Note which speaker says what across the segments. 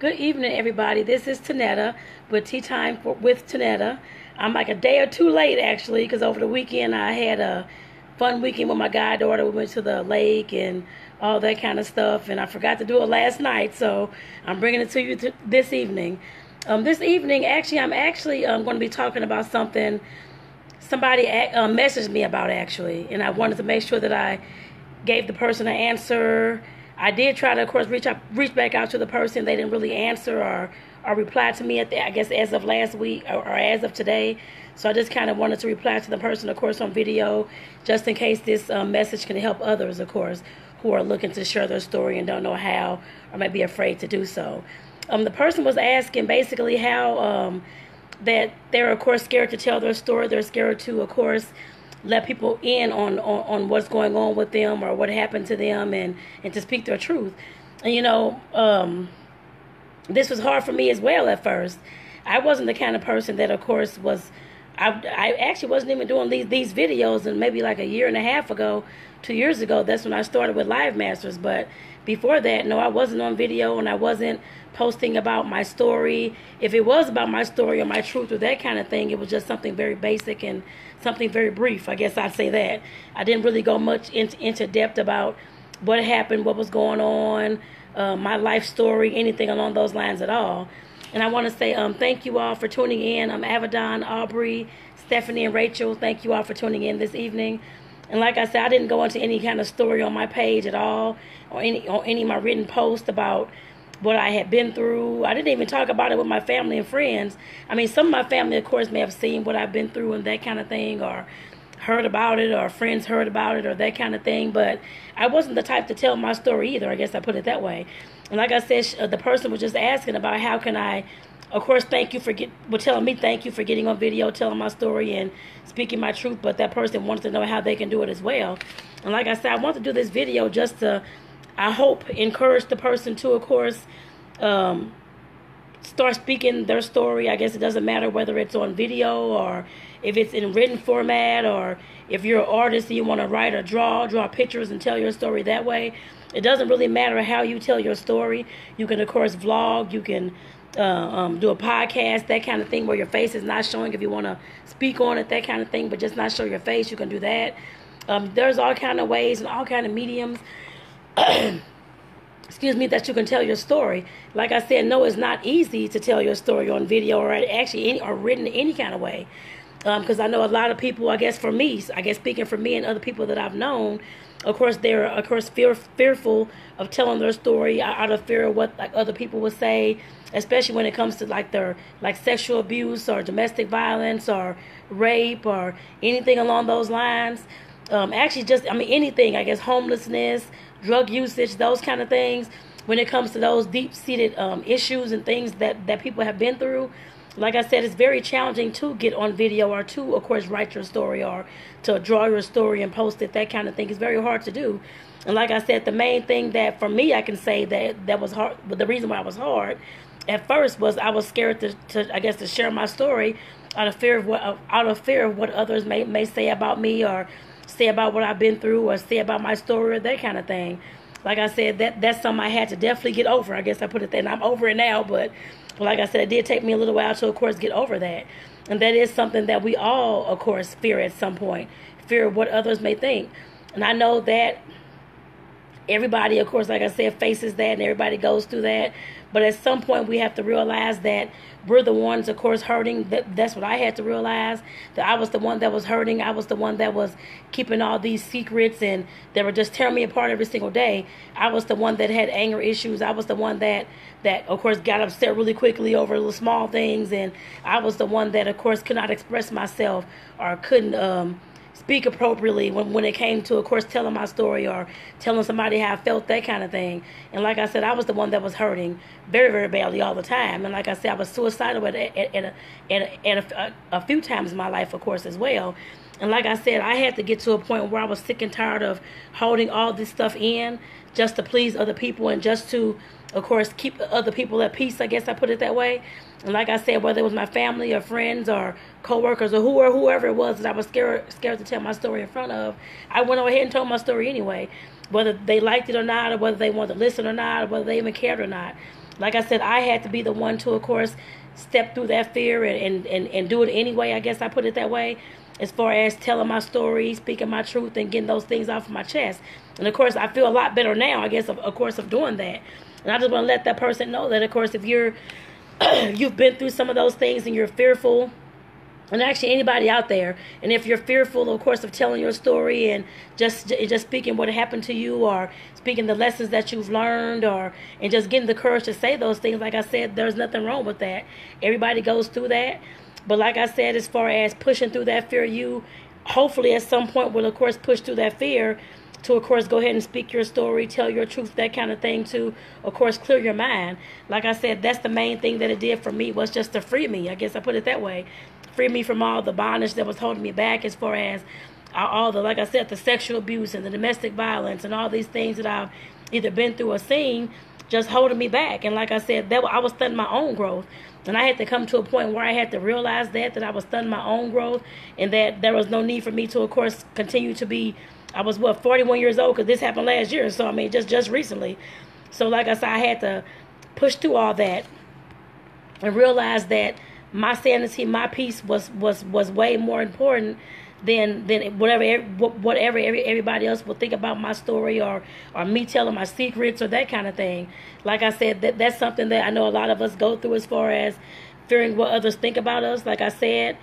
Speaker 1: Good evening, everybody. This is Tonetta with T-Time for, with Tonetta. I'm like a day or two late, actually, because over the weekend I had a fun weekend with my goddaughter. We went to the lake and all that kind of stuff, and I forgot to do it last night, so I'm bringing it to you this evening. Um, this evening, actually, I'm actually um, going to be talking about something somebody uh, messaged me about, actually, and I wanted to make sure that I gave the person an answer I did try to, of course, reach out, reach back out to the person. They didn't really answer or or reply to me at the, I guess as of last week or, or as of today. So I just kind of wanted to reply to the person, of course, on video, just in case this um, message can help others, of course, who are looking to share their story and don't know how or might be afraid to do so. Um, the person was asking basically how um, that they're, of course, scared to tell their story. They're scared to, of course, let people in on, on, on what's going on with them or what happened to them and, and to speak their truth. And, you know, um, this was hard for me as well at first. I wasn't the kind of person that, of course, was. I, I actually wasn't even doing these, these videos, and maybe like a year and a half ago, two years ago, that's when I started with Live Masters. But before that, no, I wasn't on video and I wasn't posting about my story. If it was about my story or my truth or that kind of thing, it was just something very basic and something very brief. I guess I'd say that. I didn't really go much into, into depth about what happened, what was going on, uh, my life story, anything along those lines at all. And I want to say um, thank you all for tuning in. I'm Avedon, Aubrey, Stephanie, and Rachel. Thank you all for tuning in this evening. And like I said, I didn't go into any kind of story on my page at all, or any on any of my written posts about what I had been through. I didn't even talk about it with my family and friends. I mean, some of my family, of course, may have seen what I've been through and that kind of thing, or heard about it, or friends heard about it, or that kind of thing. But I wasn't the type to tell my story either. I guess I put it that way. And like I said, uh, the person was just asking about how can I. Of course, thank you for get, well, telling me thank you for getting on video, telling my story, and speaking my truth. But that person wants to know how they can do it as well. And like I said, I want to do this video just to I hope encourage the person to, of course, um, start speaking their story. I guess it doesn't matter whether it's on video or if it's in written format or if you're an artist and you want to write or draw, draw pictures and tell your story that way. It doesn't really matter how you tell your story. You can, of course, vlog. You can uh, um, do a podcast, that kind of thing, where your face is not showing. If you want to speak on it, that kind of thing, but just not show your face, you can do that. Um, there's all kind of ways and all kind of mediums excuse me, that you can tell your story. Like I said, no, it's not easy to tell your story on video or actually any, or written any kind of way. Because um, I know a lot of people, I guess for me, I guess speaking for me and other people that I've known, of course they're of course fear, fearful of telling their story out of fear of what like other people would say, especially when it comes to like their like sexual abuse or domestic violence or rape or anything along those lines. Um, actually, just I mean anything. I guess homelessness, drug usage, those kind of things, when it comes to those deep seated um, issues and things that, that people have been through, like I said, it's very challenging to get on video or to, of course, write your story or to draw your story and post it. That kind of thing is very hard to do. And like I said, the main thing that for me, I can say that that was hard. But the reason why it was hard at first was I was scared to, to I guess, to share my story out of fear of what out of fear of what others may may say about me or say about what I've been through or say about my story or that kind of thing. Like I said, that that's something I had to definitely get over. I guess I put it there, and I'm over it now. But like I said, it did take me a little while to, of course, get over that. And that is something that we all, of course, fear at some point. Fear what others may think. And I know that everybody, of course, like I said, faces that and everybody goes through that. But at some point, we have to realize that we're the ones, of course, hurting. That that's what I had to realize. That I was the one that was hurting. I was the one that was keeping all these secrets, and they were just tearing me apart every single day. I was the one that had anger issues. I was the one that that, of course, got upset really quickly over the small things, and I was the one that, of course, could not express myself or couldn't. Um, speak appropriately when, when it came to, of course, telling my story or telling somebody how I felt, that kind of thing. And like I said, I was the one that was hurting very, very badly all the time. And like I said, I was suicidal at, at, at, a, at, a, at a, a few times in my life, of course, as well. And like I said, I had to get to a point where I was sick and tired of holding all this stuff in just to please other people and just to, of course, keep other people at peace. I guess I put it that way. And like I said, whether it was my family or friends or coworkers or whoever, whoever it was that I was scared scared to tell my story in front of, I went ahead and told my story anyway, whether they liked it or not, or whether they wanted to listen or not, or whether they even cared or not. like I said, I had to be the one to, of course, step through that fear and, and, and, and do it anyway. I guess I put it that way. As far as telling my story, speaking my truth, and getting those things off of my chest. And of course, I feel a lot better now, I guess, of, of course, of doing that. And I just want to let that person know that, of course, if you're you've been through some of those things and you're fearful and actually anybody out there and if you're fearful of course of telling your story and just just speaking what happened to you or speaking the lessons that you've learned or and just getting the courage to say those things like i said there's nothing wrong with that everybody goes through that but like i said as far as pushing through that fear you hopefully at some point will of course push through that fear to of course go ahead and speak your story tell your truth that kind of thing to of course clear your mind like i said that's the main thing that it did for me was just to free me i guess i put it that way free me from all the bondage that was holding me back as far as uh, all the, like I said, the sexual abuse and the domestic violence and all these things that I've either been through or seen just holding me back. And like I said, that I was stunting my own growth. And I had to come to a point where I had to realize that, that I was stunting my own growth and that there was no need for me to, of course, continue to be, I was, what, 41 years old because this happened last year. So, I mean, just, just recently. So, like I said, I had to push through all that and realize that my sanity, my peace was was was way more important than then whatever whatever everybody else will think about my story or or me telling my secrets or that kind of thing. Like I said, that that's something that I know a lot of us go through as far as fearing what others think about us. Like I said,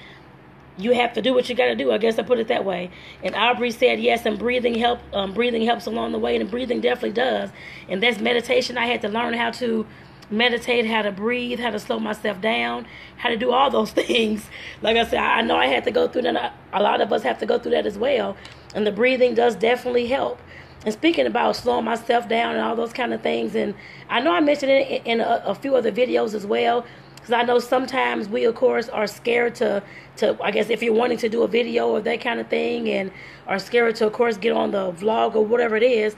Speaker 1: you have to do what you got to do. I guess I put it that way. And Aubrey said yes, and breathing help. Um, breathing helps along the way, and breathing definitely does. And that's meditation. I had to learn how to meditate, how to breathe, how to slow myself down, how to do all those things. Like I said, I know I had to go through that. A lot of us have to go through that as well. And the breathing does definitely help. And speaking about slowing myself down and all those kind of things, and I know I mentioned it in a, a few other videos as well, because I know sometimes we, of course, are scared to, to I guess if you're wanting to do a video or that kind of thing, and are scared to, of course, get on the vlog or whatever it is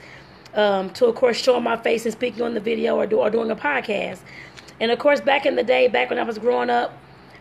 Speaker 1: um, to, of course, showing my face and speaking on the video or, do, or doing a podcast. And, of course, back in the day, back when I was growing up,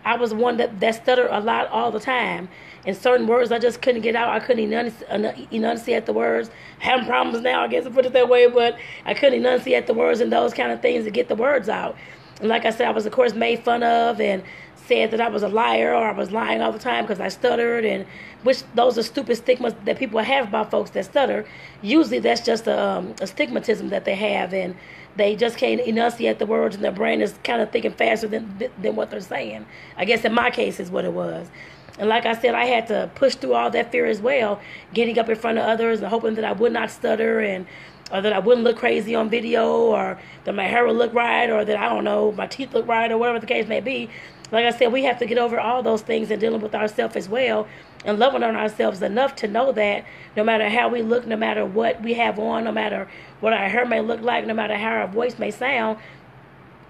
Speaker 1: I was one that, that stuttered a lot all the time. And certain words I just couldn't get out. I couldn't enunciate, enunciate the words. Having problems now, I guess I put it that way, but I couldn't enunciate the words and those kind of things to get the words out. Like I said, I was, of course, made fun of and said that I was a liar or I was lying all the time because I stuttered, and which those are stupid stigmas that people have about folks that stutter. Usually, that's just a, um, a stigmatism that they have, and they just can't enunciate the words, and their brain is kind of thinking faster than than what they're saying. I guess in my case is what it was. And like I said, I had to push through all that fear as well, getting up in front of others and hoping that I would not stutter and or that I wouldn't look crazy on video or that my hair would look right or that I don't know, my teeth look right or whatever the case may be like I said, we have to get over all those things and dealing with ourselves as well and loving on ourselves enough to know that no matter how we look, no matter what we have on, no matter what our hair may look like, no matter how our voice may sound,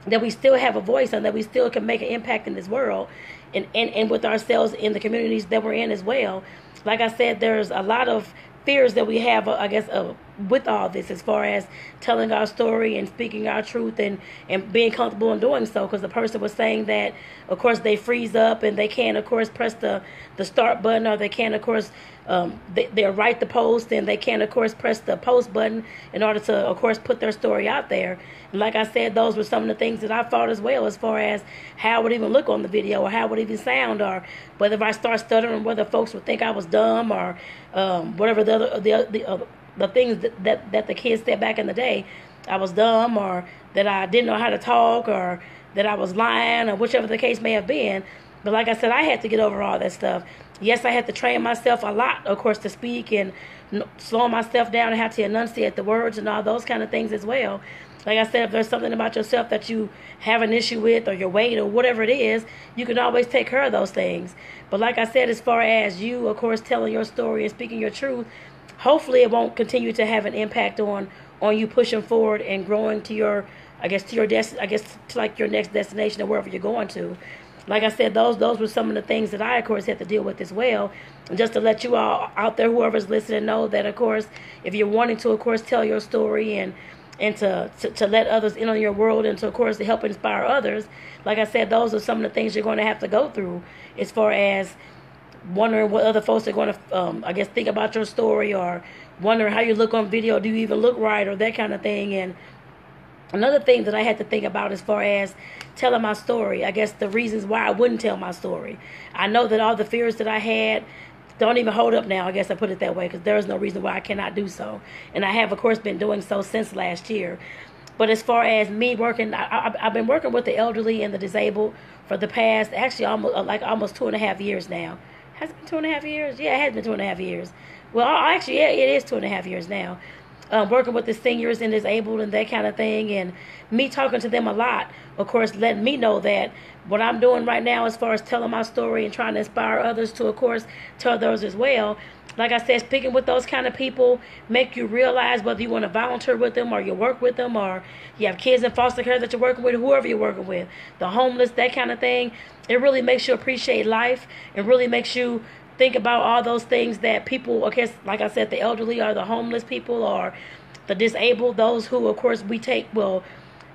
Speaker 1: that we still have a voice and that we still can make an impact in this world and, and, and with ourselves in the communities that we're in as well. Like I said, there's a lot of fears that we have, I guess, uh, with all this as far as telling our story and speaking our truth and, and being comfortable in doing so. Because the person was saying that, of course, they freeze up and they can't, of course, press the, the start button or they can't, of course, um, they, they'll write the post and they can't of course, press the post button in order to, of course, put their story out there. And like I said, those were some of the things that I thought as well, as far as how it would even look on the video or how it would even sound, or whether if I start stuttering, whether folks would think I was dumb or um, whatever the other, the, the, uh, the things that, that, that the kids said back in the day. I was dumb or that I didn't know how to talk or that I was lying or whichever the case may have been. But like I said, I had to get over all that stuff. Yes, I had to train myself a lot, of course, to speak and slow myself down and have to enunciate the words and all those kind of things as well. Like I said, if there's something about yourself that you have an issue with or your weight or whatever it is, you can always take care of those things. But like I said, as far as you, of course, telling your story and speaking your truth, hopefully it won't continue to have an impact on on you pushing forward and growing to your I guess to your des- I guess to like your next destination or wherever you're going to. Like I said, those those were some of the things that I of course had to deal with as well. And just to let you all out there, whoever's listening, know that of course, if you're wanting to, of course, tell your story and and to, to, to let others in on your world and to of course to help inspire others, like I said, those are some of the things you're going to have to go through as far as wondering what other folks are going to, um, I guess, think about your story or wondering how you look on video. Do you even look right or that kind of thing? And another thing that I had to think about as far as telling my story, I guess the reasons why I wouldn't tell my story. I know that all the fears that I had don't even hold up now. I guess I put it that way because there is no reason why I cannot do so, and I have, of course, been doing so since last year. But as far as me working, I, have been working with the elderly and the disabled for the past, actually, almost uh, like almost two and a half years now. Has it been two and a half years? Yeah, it has been two and a half years. Well, actually, yeah, it is two and a half years now. Um, working with the seniors and disabled and that kind of thing, and me talking to them a lot. Of course, letting me know that what I'm doing right now, as far as telling my story and trying to inspire others to, of course, tell those as well. Like I said, speaking with those kind of people make you realize whether you want to volunteer with them or you work with them or you have kids in foster care that you're working with, whoever you're working with, the homeless, that kind of thing. It really makes you appreciate life. It really makes you think about all those things that people, guess, like I said, the elderly or the homeless people or the disabled, those who, of course, we take, well,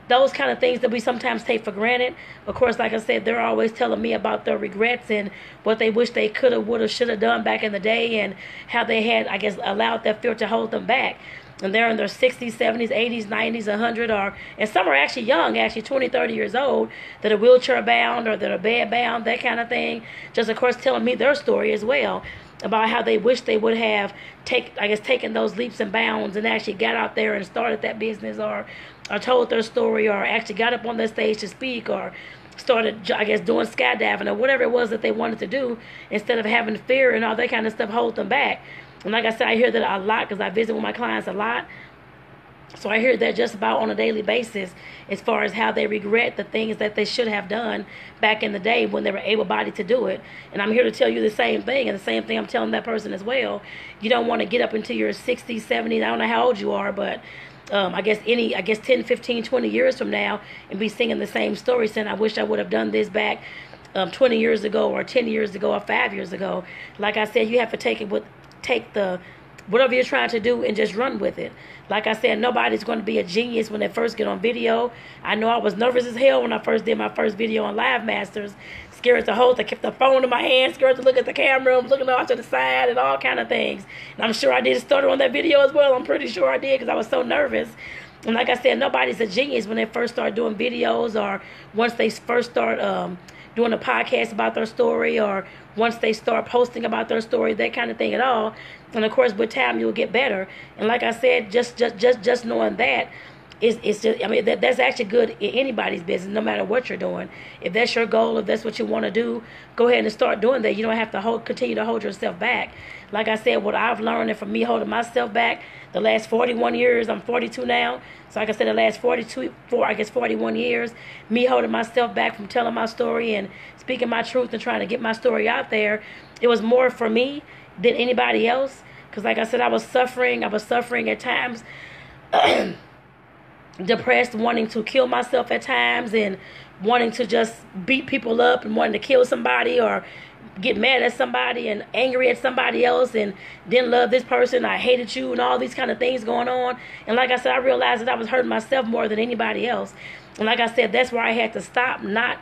Speaker 1: those kind of things that we sometimes take for granted. Of course, like I said, they're always telling me about their regrets and what they wish they could have, would have, should have done back in the day and how they had, I guess, allowed that fear to hold them back. And they're in their 60s, 70s, 80s, 90s, 100, or, and some are actually young, actually 20, 30 years old, that are wheelchair bound or that are bed bound, that kind of thing. Just, of course, telling me their story as well about how they wish they would have take I guess taken those leaps and bounds and actually got out there and started that business or or told their story or actually got up on the stage to speak or started I guess doing skydiving or whatever it was that they wanted to do instead of having fear and all that kind of stuff hold them back. And like I said, I hear that a lot because I visit with my clients a lot. So I hear that just about on a daily basis as far as how they regret the things that they should have done back in the day when they were able bodied to do it. And I'm here to tell you the same thing, and the same thing I'm telling that person as well. You don't want to get up into your 60s, 70s, I don't know how old you are, but um, I guess any, I guess 10, 15, 20 years from now and be singing the same story saying, I wish I would have done this back um, 20 years ago or 10 years ago or five years ago. Like I said, you have to take it with, take the, whatever you're trying to do and just run with it. Like I said, nobody's going to be a genius when they first get on video. I know I was nervous as hell when I first did my first video on Live Masters. Scared to hold, I kept the phone in my hand, scared to look at the camera, I'm looking off to the side and all kind of things. And I'm sure I did stutter on that video as well. I'm pretty sure I did because I was so nervous. And like I said, nobody's a genius when they first start doing videos or once they first start um, doing a podcast about their story or once they start posting about their story, that kind of thing at all. And of course, with time, you'll get better. And like I said, just just just just knowing that it's, it's just, I mean, that, that's actually good in anybody's business, no matter what you're doing. If that's your goal, if that's what you want to do, go ahead and start doing that. You don't have to hold, continue to hold yourself back. Like I said, what I've learned, and from me holding myself back the last 41 years, I'm 42 now. So like I said, the last 42, four, I guess 41 years, me holding myself back from telling my story and speaking my truth and trying to get my story out there, it was more for me than anybody else. Because like I said, I was suffering. I was suffering at times. depressed, wanting to kill myself at times, and wanting to just beat people up and wanting to kill somebody or get mad at somebody and angry at somebody else and didn't love this person, I hated you, and all these kind of things going on. And like I said, I realized that I was hurting myself more than anybody else. And like I said, that's where I had to stop, not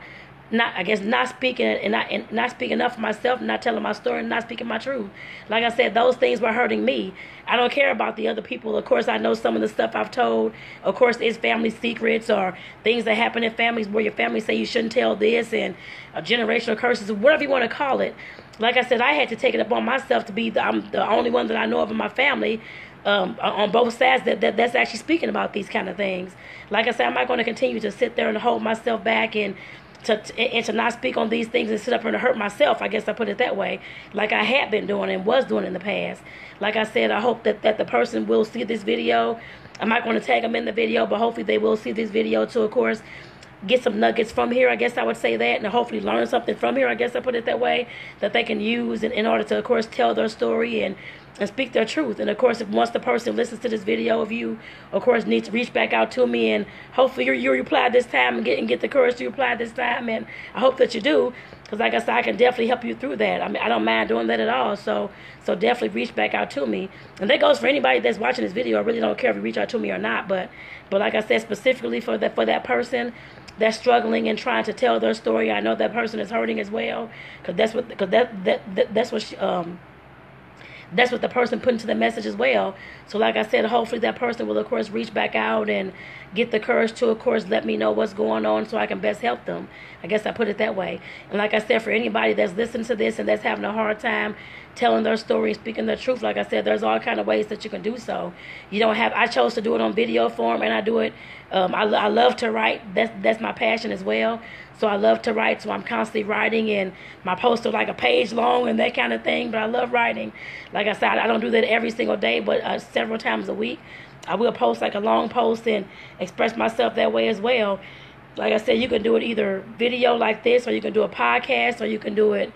Speaker 1: not I guess not speaking and not and not speaking up for myself, not telling my story, not speaking my truth. Like I said, those things were hurting me. I don't care about the other people. Of course, I know some of the stuff I've told. Of course, it's family secrets or things that happen in families where your family say you shouldn't tell this and uh, generational curses, whatever you want to call it. Like I said, I had to take it upon myself to be the, I'm the only one that I know of in my family um, on both sides that, that that's actually speaking about these kind of things. Like I said, I'm not going to continue to sit there and hold myself back and to, and to not speak on these things and sit up and hurt myself. I guess I put it that way, like I had been doing and was doing in the past. Like I said, I hope that, that the person will see this video. I'm not going to tag them in the video, but hopefully they will see this video too, of course. Get some nuggets from here, I guess I would say that, and hopefully learn something from here, I guess I put it that way, that they can use in, in order to, of course, tell their story and and speak their truth. And of course, if once the person listens to this video of you, of course, needs to reach back out to me and hopefully you you reply this time and get and get the courage to reply this time. And I hope that you do, because like I said, I can definitely help you through that. I mean, I don't mind doing that at all. So so definitely reach back out to me. And that goes for anybody that's watching this video. I really don't care if you reach out to me or not. But but like I said, specifically for that for that person that's struggling and trying to tell their story, I know that person is hurting as well, because that's what because that, that that that's what she, um that's what the person put into the message as well. So, like I said, hopefully that person will, of course, reach back out and get the courage to, of course, let me know what's going on so I can best help them. I guess I put it that way. And like I said, for anybody that's listening to this and that's having a hard time telling their story, speaking the truth, like I said, there's all kind of ways that you can do so. You don't have. I chose to do it on video form, and I do it. Um, I, I love to write. That's that's my passion as well. So I love to write. So I'm constantly writing, and my posts are like a page long and that kind of thing. But I love writing. Like I said, I don't do that every single day, but uh, several times a week. I will post like a long post and express myself that way as well. Like I said, you can do it either video like this, or you can do a podcast, or you can do it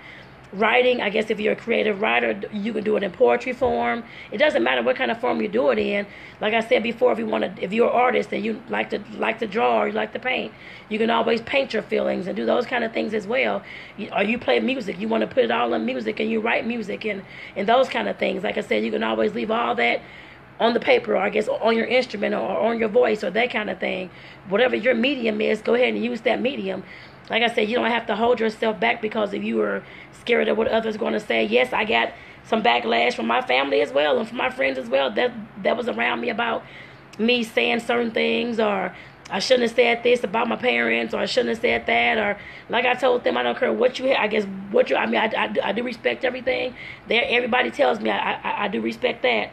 Speaker 1: writing i guess if you're a creative writer you can do it in poetry form. It doesn't matter what kind of form you do it in. Like i said before if you want to if you're an artist and you like to like to draw or you like to paint you can always paint your feelings and do those kind of things as well. Or you play music you want to put it all in music and you write music and and those kind of things. Like i said you can always leave all that on the paper or I guess on your instrument or on your voice or that kind of thing. Whatever your medium is, go ahead and use that medium like I said, you don't have to hold yourself back because if you are scared of what others are going to say. Yes, I got some backlash from my family as well and from my friends as well that that was around me about me saying certain things or I shouldn't have said this about my parents or I shouldn't have said that or like I told them I don't care what you I guess what you I mean I, I, I do respect everything there everybody tells me I, I, I do respect that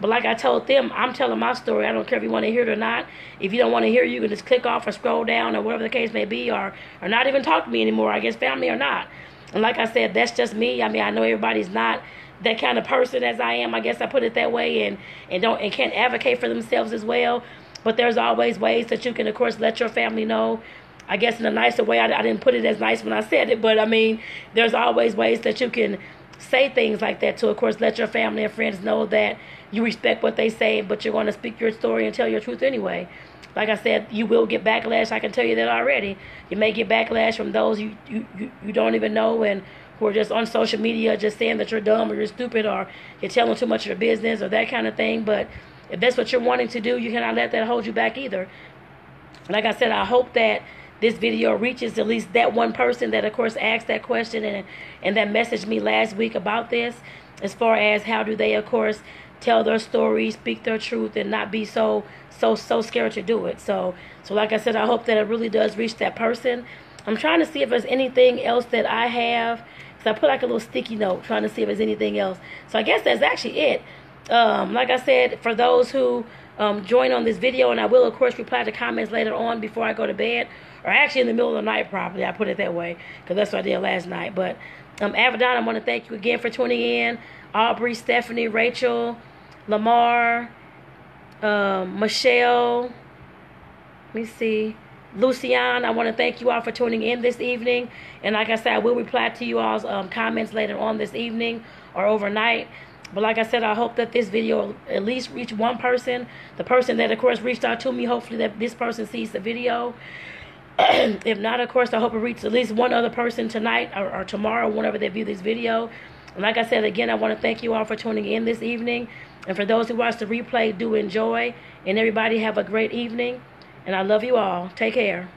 Speaker 1: but like I told them, I'm telling my story. I don't care if you want to hear it or not. If you don't want to hear it, you can just click off or scroll down or whatever the case may be, or or not even talk to me anymore. I guess family or not. And like I said, that's just me. I mean, I know everybody's not that kind of person as I am. I guess I put it that way, and and don't and can't advocate for themselves as well. But there's always ways that you can, of course, let your family know. I guess in a nicer way. I, I didn't put it as nice when I said it, but I mean, there's always ways that you can say things like that to, of course, let your family and friends know that you respect what they say, but you're going to speak your story and tell your truth anyway. Like I said, you will get backlash. I can tell you that already. You may get backlash from those you, you, you, you don't even know and who are just on social media just saying that you're dumb or you're stupid or you're telling too much of your business or that kind of thing. But if that's what you're wanting to do, you cannot let that hold you back either. Like I said, I hope that this video reaches at least that one person that, of course, asked that question and, and that messaged me last week about this as far as how do they, of course, tell their story, speak their truth, and not be so so so scared to do it. So so like I said, I hope that it really does reach that person. I'm trying to see if there's anything else that I have. So I put like a little sticky note trying to see if there's anything else. So I guess that's actually it. Um, like I said, for those who um, join on this video, and I will of course reply to comments later on before I go to bed, or actually in the middle of the night probably. I put it that way because that's what I did last night. But um, Avedon, I want to thank you again for tuning in. Aubrey, Stephanie, Rachel, Lamar, um, Michelle, let me see, Lucian, I want to thank you all for tuning in this evening. And like I said, I will reply to you all's um, comments later on this evening or overnight. But like I said, I hope that this video at least reach one person. The person that, of course, reached out to me, hopefully that this person sees the video. if not, of course, I hope it reaches at least one other person tonight or, or tomorrow, whenever they view this video. And like I said, again, I want to thank you all for tuning in this evening. And for those who watch the replay, do enjoy. And everybody have a great evening. And I love you all. Take care.